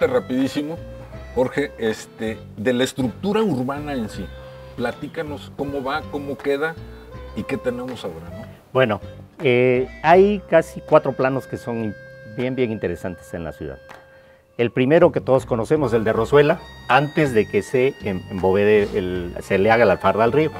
rapidísimo. Jorge, este, de la estructura urbana en sí, platícanos cómo va, cómo queda y qué tenemos ahora, ¿no? Bueno, eh, hay casi cuatro planos que son bien, bien interesantes en la ciudad. El primero que todos conocemos, el de Rosuela, antes de que se embovede, el, se le haga la alfarda al río.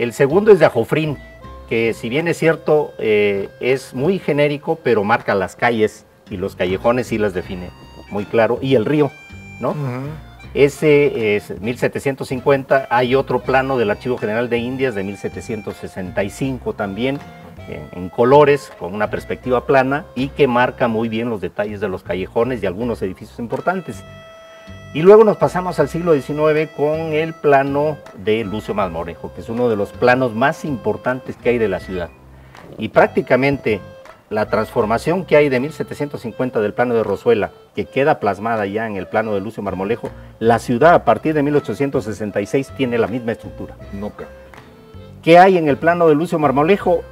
El segundo es de Ajofrín, que si bien es cierto, eh, es muy genérico, pero marca las calles y los callejones y las define muy claro, y el río, ¿no? Ese es 1750, hay otro plano del Archivo General de Indias de 1765 también, en, en, colores, con una perspectiva plana y que marca muy bien los detalles de los callejones y algunos edificios importantes. Y luego nos pasamos al siglo XIX con el plano de Lucio Malmorejo, que es uno de los planos más importantes que hay de la ciudad. Y prácticamente la transformación que hay de 1750 del plano de Rosuela, que queda plasmada ya en el plano de Lucio Marmolejo, la ciudad a partir de 1866 tiene la misma estructura. Noca. ¿Qué hay en el plano de Lucio Marmolejo?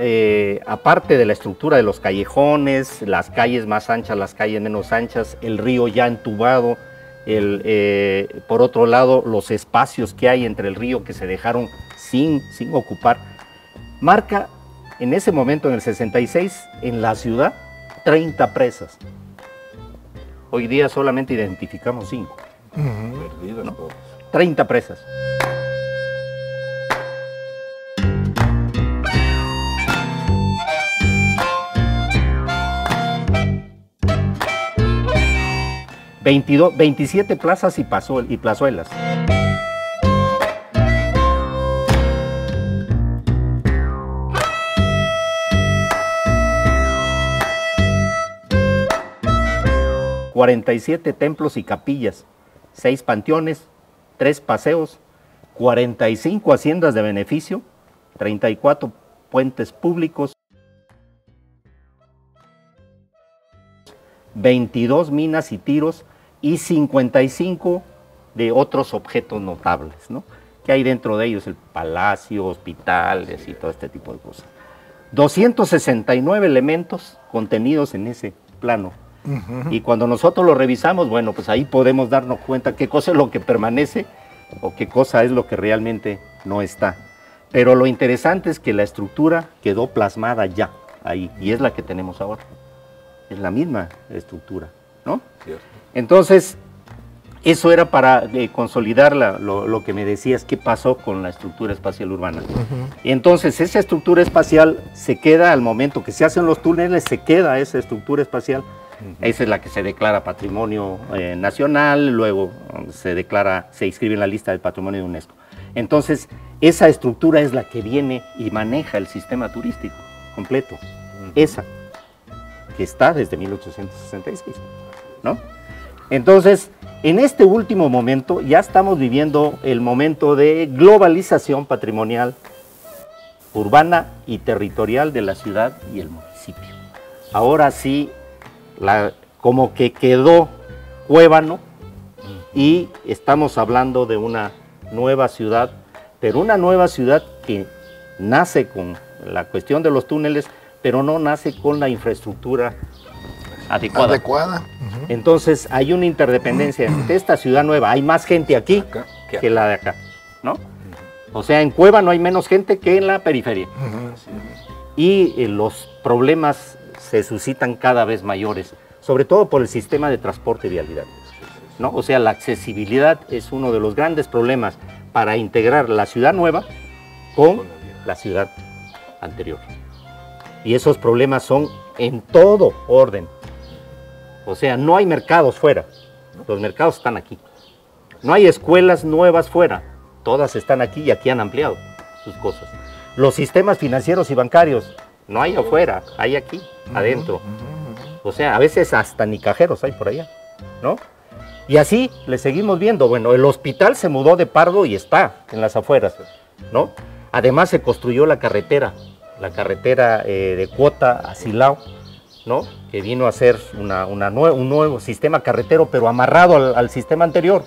Eh, aparte de la estructura de los callejones, las calles más anchas, las calles menos anchas, el río ya entubado, el, eh, por otro lado, los espacios que hay entre el río que se dejaron sin, sin ocupar, marca en ese momento, en el 66, en la ciudad, 30 presas. Hoy día solamente identificamos 5. Perdidas ¿No? todas. 30 presas. Veintidós- 27 plazas y, paso- y plazuelas. Cuarenta y siete templos y capillas, seis panteones, tres paseos, 45 haciendas de beneficio, 34 puentes públicos, 22 minas y tiros y 55 de otros objetos notables, ¿no? Que hay dentro de ellos el palacio, hospitales y todo este tipo de cosas. 269 elementos contenidos en ese plano. Y cuando nosotros lo revisamos, bueno, pues ahí podemos darnos cuenta qué cosa es lo que permanece o qué cosa es lo que realmente no está. Pero lo interesante es que la estructura quedó plasmada ya ahí y es la que tenemos ahora. Es la misma estructura, ¿no? Cierto. Entonces, eso era para eh, consolidar la- lo, lo que me decías, qué pasó con la estructura espacial urbana. Y entonces, esa estructura espacial se queda al momento que se hacen los túneles, se queda esa estructura espacial. Esa es la que se declara patrimonio eh, nacional, luego se declara, se inscribe en la lista del patrimonio de UNESCO. Entonces, esa estructura es la que viene y maneja el sistema turístico completo. Esa, que está desde 1866, ¿no? Entonces, en este último momento ya estamos viviendo el momento de globalización patrimonial urbana y territorial de la ciudad y el municipio. Ahora sí, como que quedó Cuébano y estamos hablando de una nueva ciudad, pero una nueva ciudad que nace con la cuestión de los túneles, pero no nace con la infraestructura. Adecuada. Entonces hay una interdependencia entre esta ciudad nueva. Hay más gente aquí Acá, que que la de acá, ¿no? O sea, en Cueva no hay menos gente que en la periferia. Y eh, los problemas se suscitan cada vez mayores, sobre todo por el sistema de transporte y vialidad. ¿no? O sea, la accesibilidad es uno de los grandes problemas para integrar la ciudad nueva con la ciudad anterior. Y esos problemas son en todo orden. O sea, no hay mercados fuera, los mercados están aquí. No hay escuelas nuevas fuera, todas están aquí y aquí han ampliado sus cosas. Los sistemas financieros y bancarios, no hay afuera, hay aquí, adentro. O sea, a veces hasta ni cajeros hay por allá, ¿no? Y así le seguimos viendo. Bueno, el hospital se mudó de Pardo y está en las afueras, ¿no? Además se construyó la carretera, la carretera eh, de cuota a Silao, ¿no? que vino a ser una, una nue- un nuevo sistema carretero, pero amarrado al, al sistema anterior.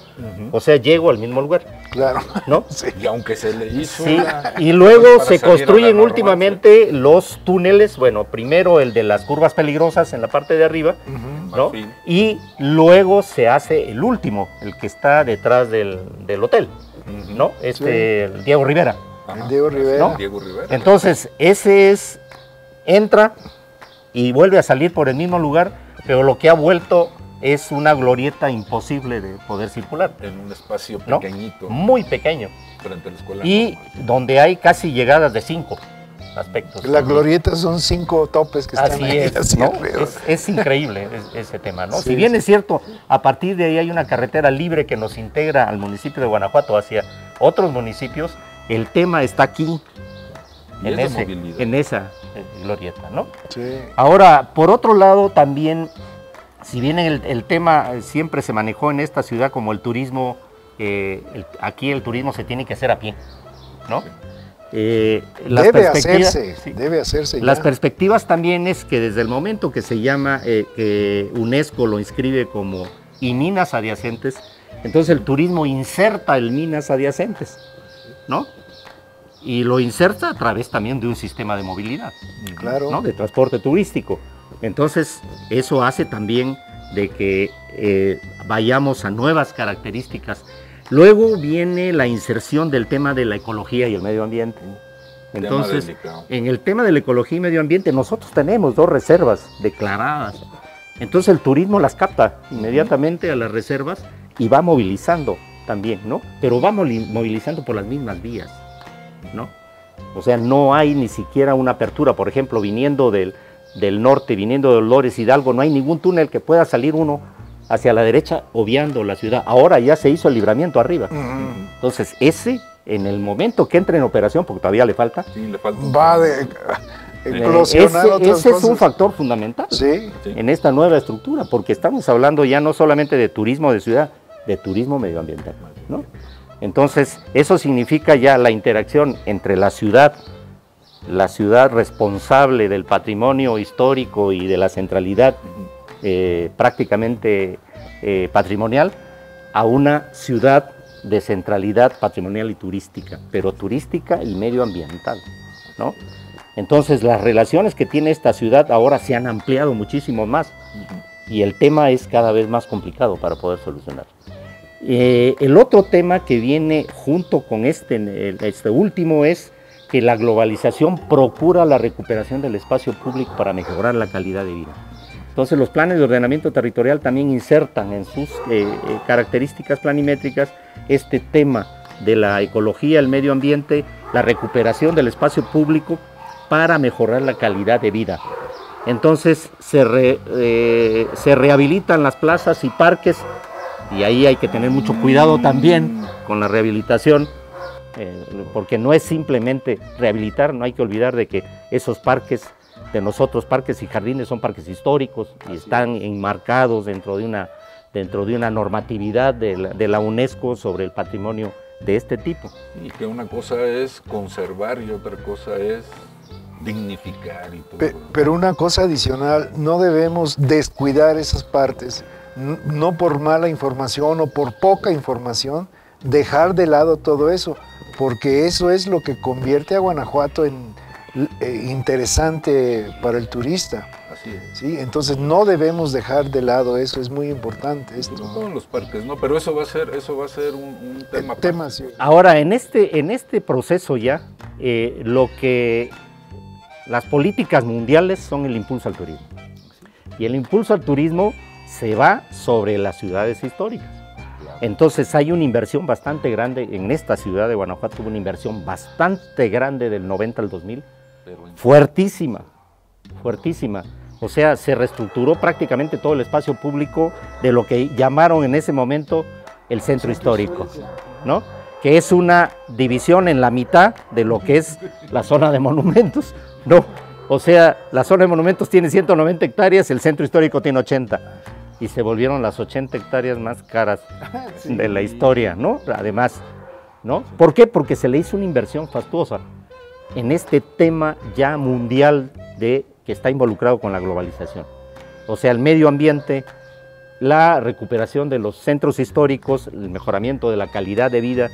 O sea, llego al mismo lugar. Claro. ¿no? Y aunque se le hizo. Sí, una- y luego se construyen últimamente los túneles, bueno, primero el de las curvas peligrosas en la parte de arriba, ¿no? Y luego se hace el último, el que está detrás del, del hotel, Ujú. ¿no? Este, el Diego Rivera. Diego Rivera. ¿No? Diego Rivera. Entonces, ese es, entra y vuelve a salir por el mismo lugar, pero lo que ha vuelto es una glorieta imposible de poder circular, en un espacio ¿no? pequeñito Muy pequeño. frente a la escuela. Y donde hay casi llegadas de cinco aspectos. La glorieta son cinco topes que están Así ahí es, hacia ¿no? es, es increíble es- ese tema, ¿no? Sí, si bien sí. es cierto, a partir de ahí hay una carretera libre que nos integra al municipio de Guanajuato hacia otros municipios, el tema está aquí, Y en, ese, en esa glorieta, ¿no? Sí. Ahora, por otro lado, también, si bien el, el tema eh, siempre se manejó en esta ciudad como el turismo, eh, el- aquí el turismo se tiene que hacer a pie, ¿no? Sí. Eh, las Debe hacerse, sí. debe hacerse ya. Las perspectivas también es que desde el momento que se llama, eh, que UNESCO lo inscribe como y minas adyacentes, entonces el turismo inserta el minas adyacentes, ¿no? Y lo inserta a través también de un sistema de movilidad, Claro. ¿no? De transporte turístico. Entonces, eso hace también de que eh, vayamos a nuevas características. Luego viene la inserción del tema de la ecología y el medio ambiente. Entonces, en el tema de la ecología y medio ambiente, nosotros tenemos dos reservas declaradas. Entonces el turismo las capta inmediatamente a las reservas y va movilizando también, ¿no? Pero va movilizando por las mismas vías, ¿no? O sea, no hay ni siquiera una apertura, por ejemplo, viniendo del, del norte, viniendo de Dolores Hidalgo, no hay ningún túnel que pueda salir uno hacia la derecha obviando la ciudad. Ahora ya se hizo el libramiento arriba. Entonces, ese, en el momento que entre en operación, porque todavía le falta, Sí, le falta un- Va de eh, ese, otras ese es un factor fundamental Sí. en esta nueva estructura, porque estamos hablando ya no solamente de turismo de ciudad, de turismo medioambiental. ¿no? Entonces, eso significa ya la interacción entre la ciudad, la ciudad responsable del patrimonio histórico y de la centralidad eh, prácticamente eh, patrimonial, a una ciudad de centralidad patrimonial y turística, pero turística y medioambiental. ¿no? Entonces, las relaciones que tiene esta ciudad ahora se han ampliado muchísimo más y el tema es cada vez más complicado para poder solucionar. Eh, el otro tema que viene junto con este, este último es que la globalización procura la recuperación del espacio público para mejorar la calidad de vida. Entonces los planes de ordenamiento territorial también insertan en sus eh, eh, características planimétricas este tema de la ecología, el medio ambiente, la recuperación del espacio público para mejorar la calidad de vida. Entonces se rehabilitan las plazas y parques y ahí hay que tener mucho cuidado también con la rehabilitación, eh, porque no es simplemente rehabilitar, no hay que olvidar de que esos parques de nosotros, parques y jardines, son parques históricos y están enmarcados dentro de una, dentro de una normatividad de la, de la UNESCO sobre el patrimonio de este tipo. Y que una cosa es conservar y otra cosa es dignificar y todo. Pe- pero una cosa adicional, no debemos descuidar esas partes, no por mala información o por poca información, dejar de lado todo eso, porque eso es lo que convierte a Guanajuato en eh, interesante para el turista. Así es. ¿sí? Entonces no debemos dejar de lado eso, es muy importante esto. Sobre todo en los parques, ¿no? Pero eso va a ser, eso va a ser un, un tema. El tema, sí. Ahora, en este, en este proceso ya, eh, lo que las políticas mundiales son el impulso al turismo. Y el impulso al turismo se va sobre las ciudades históricas. Entonces hay una inversión bastante grande, en esta ciudad de Guanajuato hubo una inversión bastante grande del 90 al 2000, Pero en- fuertísima, fuertísima. O sea, se reestructuró prácticamente todo el espacio público de lo que llamaron en ese momento el centro histórico, ¿no? Que es una división en la mitad de lo que es la zona de monumentos, ¿no? O sea, la zona de monumentos tiene 190 hectáreas, el centro histórico tiene 80. Y se volvieron las 80 hectáreas más caras de la historia, ¿no? Además, ¿no? ¿Por qué? Porque se le hizo una inversión fastuosa en este tema ya mundial de que está involucrado con la globalización. O sea, el medio ambiente, la recuperación de los centros históricos, el mejoramiento de la calidad de vida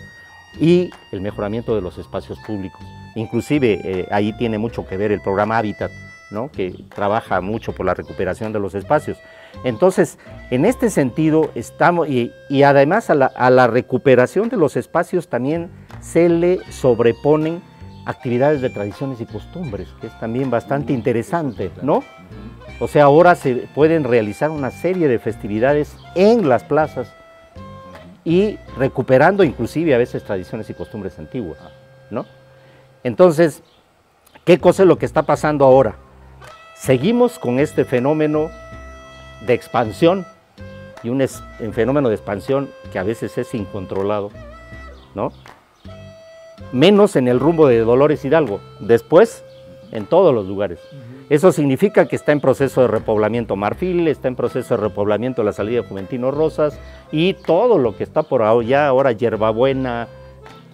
y el mejoramiento de los espacios públicos. Inclusive eh, ahí tiene mucho que ver el programa Habitat, ¿no? que trabaja mucho por la recuperación de los espacios. Entonces, en este sentido, estamos, y, además a la, a la, recuperación de los espacios también se le sobreponen actividades de tradiciones y costumbres, que es también bastante interesante, ¿no? O sea, ahora se pueden realizar una serie de festividades en las plazas y recuperando inclusive a veces tradiciones y costumbres antiguas, ¿no? Entonces, ¿qué cosa es lo que está pasando ahora? Seguimos con este fenómeno de expansión y un, fenómeno de expansión que a veces es incontrolado, ¿no? Menos en el rumbo de Dolores Hidalgo, después en todos los lugares. Eso significa que está en proceso de repoblamiento Marfil, está en proceso de repoblamiento la salida de Juventino Rosas y todo lo que está por allá, ahora Yerbabuena.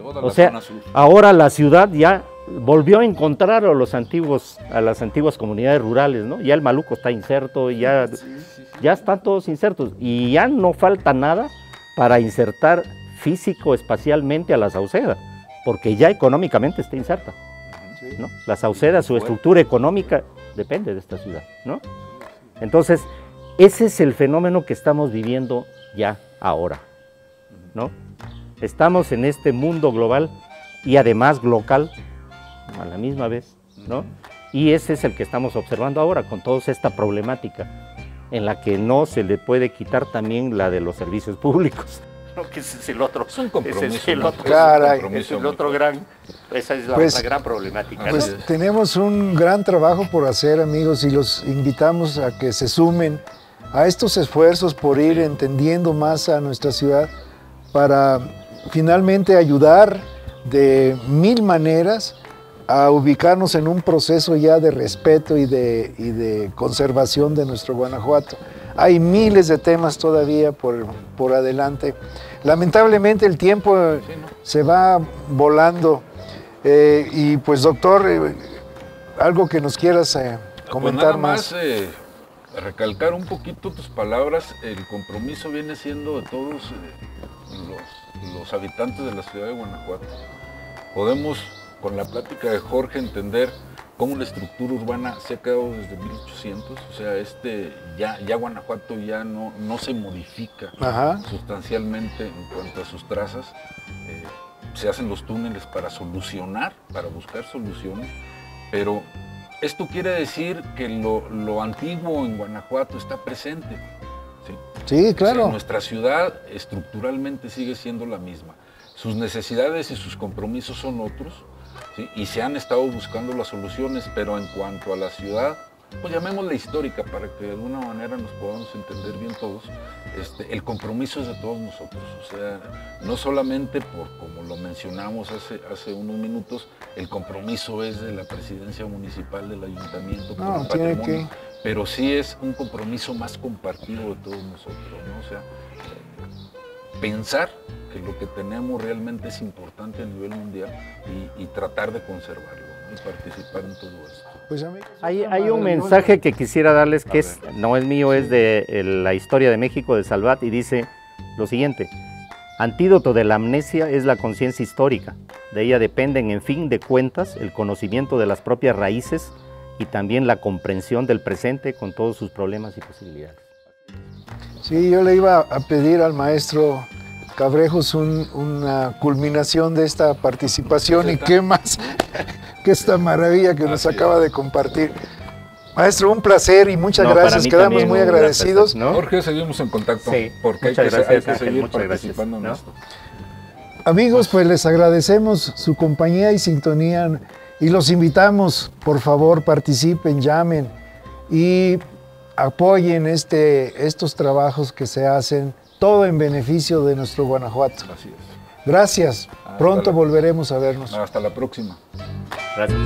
o sea, ahora la ciudad ya volvió a encontrar a los antiguos, a las antiguas comunidades rurales, ¿no? Ya el maluco está inserto, ya, ya están todos insertos y ya no falta nada para insertar físico espacialmente a la Sauceda, porque ya económicamente está inserta. ¿no? La Sauceda, su estructura económica depende de esta ciudad, ¿no? Entonces, ese es el fenómeno que estamos viviendo ya ahora, ¿no? Estamos en este mundo global y además local a la misma vez, ¿no? Y ese es el que estamos observando ahora con toda esta problemática en la que no se le puede quitar también la de los servicios públicos. que ese es el otro. Es un compromiso. es el otro, es el otro gran, esa es la, pues, gran problemática. Pues tenemos un gran trabajo por hacer, amigos, y los invitamos a que se sumen a estos esfuerzos por ir entendiendo más a nuestra ciudad para finalmente ayudar de mil maneras a ubicarnos en un proceso ya de respeto y de, de conservación de nuestro Guanajuato. Hay miles de temas todavía por, por adelante. Lamentablemente el tiempo se va volando. Eh, y pues doctor, eh, algo que nos quieras eh, pues comentar más. recalcar un poquito tus palabras, el compromiso viene siendo de todos los, los habitantes de la ciudad de Guanajuato. Podemos con la plática de Jorge entender cómo la estructura urbana se ha quedado desde 1800, o sea, este, ya, ya Guanajuato ya no, no se modifica sustancialmente en cuanto a sus trazas, eh, se hacen los túneles para solucionar, para buscar soluciones, pero esto quiere decir que lo, antiguo en Guanajuato está presente. Sí, claro. nuestra ciudad estructuralmente sigue siendo la misma. Sus necesidades y sus compromisos son otros, y se han estado buscando las soluciones, pero en cuanto a la ciudad, pues llamémosla histórica para que de alguna manera nos podamos entender bien todos, este, el compromiso es de todos nosotros, o sea, no solamente por, como lo mencionamos hace, hace unos minutos, el compromiso es de la presidencia municipal del ayuntamiento con el patrimonio, pero sí es un compromiso más compartido de todos nosotros, ¿no? O sea, pensar que lo que tenemos realmente es importante a nivel mundial y, tratar de conservarlo y participar en todo esto. Pues, hay, hay un mensaje que quisiera darles que es, no es mío, es de la historia de México de Salvat y dice lo siguiente. Antídoto de la amnesia es la conciencia histórica. De ella dependen, en fin de cuentas, el conocimiento de las propias raíces y también la comprensión del presente con todos sus problemas y posibilidades. Sí, yo le iba a pedir al maestro Cabrejos una culminación de esta participación y qué más que esta maravilla que nos acaba de compartir. Maestro, un placer y muchas gracias. Quedamos muy agradecidos. Jorge, seguimos en contacto porque hay que, seguir participando en esto. Amigos, pues les agradecemos su compañía y sintonía y los invitamos, por favor, participen, llamen y apoyen este, estos trabajos que se hacen todo en beneficio de nuestro Guanajuato. Así es. Gracias. Pronto volveremos a vernos. Hasta la próxima. Gracias.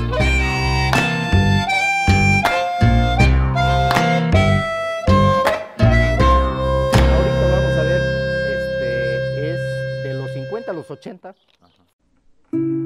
Ahorita vamos a ver, este, es de los 50 a los 80. Ajá.